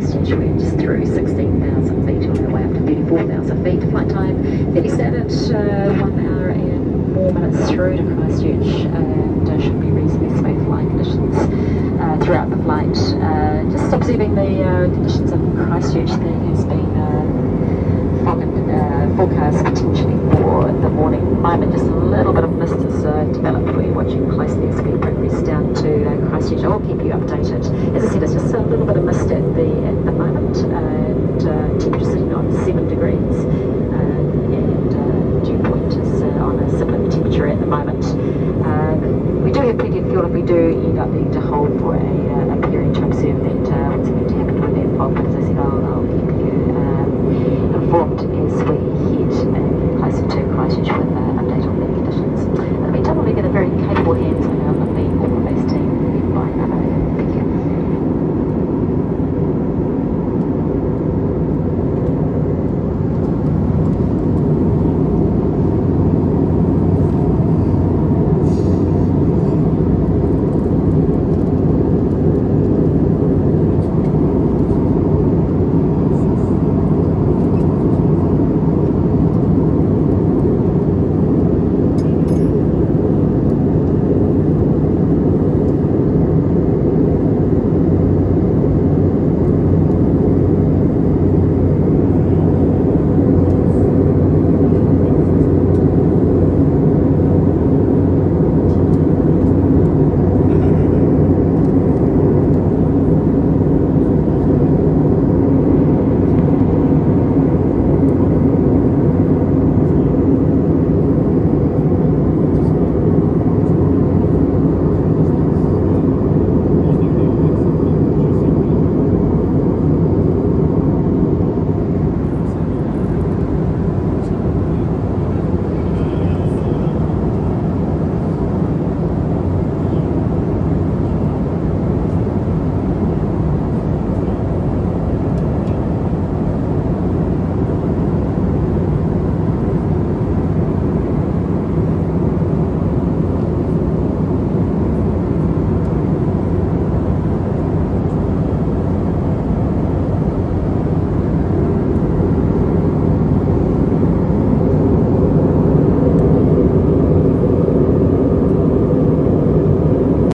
Christchurch through 16,000 feet on the way up to 34,000 feet. Flight time 37 at uh, 1 hour and more minutes through to Christchurch uh, and uh, should be reasonably smooth flying conditions uh, throughout the flight. Uh, just observing the uh, conditions of Christchurch there has been uh, forecast potentially for the morning. Moment just a little bit of mist has uh, developed. We're watching closely as we progress down to Christchurch. I'll keep you updated. As I said, it's moment. We do have plenty of fuel if we do end up needing to hold for a, uh, a period to observe that uh, what's going to happen with that fog. But as I said, I'll, I'll